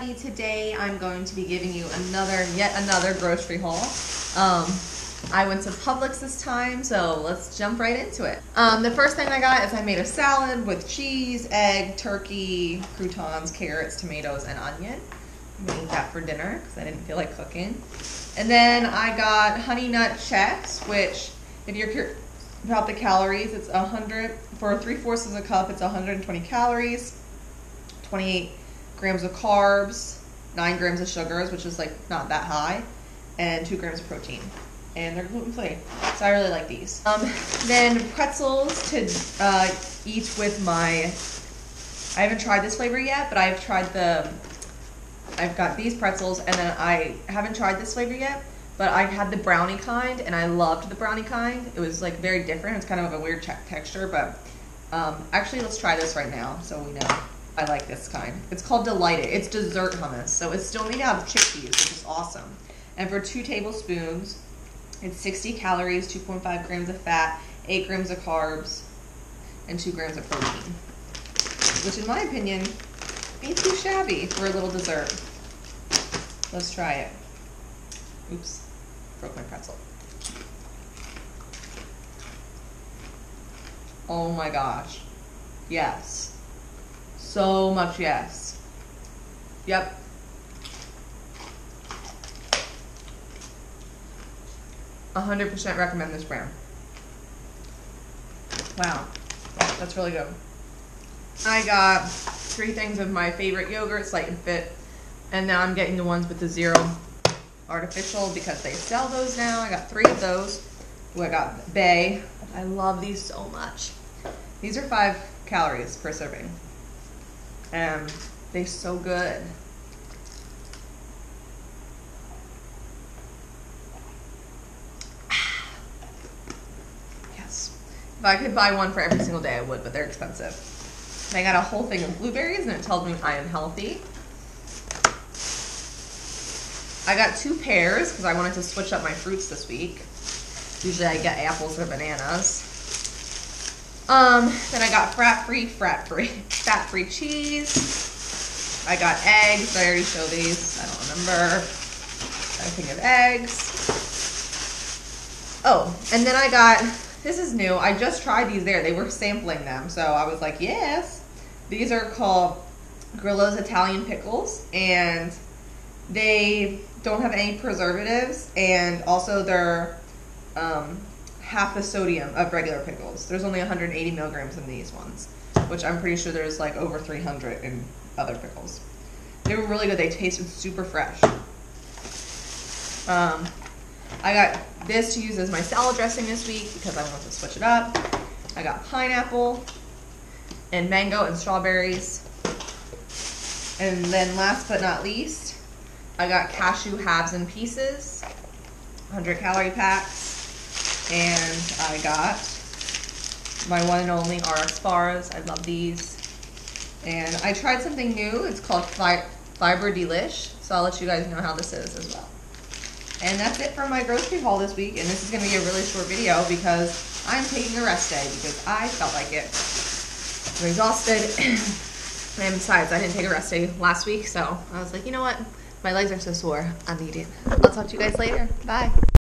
everybody. Today I'm going to be giving you another, yet another grocery haul. Um, I went to Publix this time, so let's jump right into it. Um, the first thing I got is I made a salad with cheese, egg, turkey, croutons, carrots, tomatoes, and onion. Gonna eat that for dinner because I didn't feel like cooking. And then I got honey nut Chex, which if you're curious about the calories, it's 100, for three fourths of a cup, it's 120 calories, 28 grams of carbs, 9 grams of sugars, which is like not that high, and 2 grams of protein. And they're gluten free, so I really like these. Um, then pretzels to uh, eat with my. I haven't tried this flavor yet, but I've tried the. I've got these pretzels, and then I haven't tried this flavor yet, but I had the brownie kind, and I loved the brownie kind. It was like very different. It's kind of a weird texture, but um, actually, let's try this right now so we know. I like this kind. It's called Delighted. It's dessert hummus, so it's still made out of chickpeas, which is awesome. And for two tablespoons, it's 60 calories, 2.5 grams of fat, 8 grams of carbs, and 2 grams of protein. Which, in my opinion, ain't too shabby for a little dessert. Let's try it. Oops, broke my pretzel. Oh my gosh. Yes. So much yes. Yep. Hundred percent recommend this brand. Wow. That's really good. I got three things of my favorite yogurts, Light and Fit. And now I'm getting the ones with the zero artificial because they sell those now. I got three of those. Ooh, I got Bai. I love these so much. These are five calories per serving. And they're so good. yes. If I could buy one for every single day, I would, but they're expensive. And I got a whole thing of blueberries, and it tells me I am healthy. I got two pears because I wanted to switch up my fruits this week. Usually I get apples or bananas. Um, then I got fat-free, fat-free, fat-free cheese. I got eggs. I already showed these. I don't remember. I think of eggs. Oh, and then I got, this is new. I just tried these there. They were sampling them. So I was like, yes. These are called Grillo's Italian Pickles. And they don't have any preservatives. And also they're um, half the sodium of regular pickles. There's only 180 milligrams in these ones, which I'm pretty sure there's like over 300 in other pickles. They were really good. They tasted super fresh. Um, I got this to use as my salad dressing this week because I want to switch it up. I got pineapple and mango and strawberries. And then last but not least, I got cashew halves and pieces, 100 calorie packs and I got my one and only RX bars. I love these. And I tried something new. It's called Fi Fiber Delish. So I'll let you guys know how this is as well. And that's it for my grocery haul this week. And this is going to be a really short video because I'm taking a rest day because I felt like it. I'm exhausted. and besides, I didn't take a rest day last week. So I was like, you know what? My legs are so sore. I need it. I'll talk to you guys later. Bye.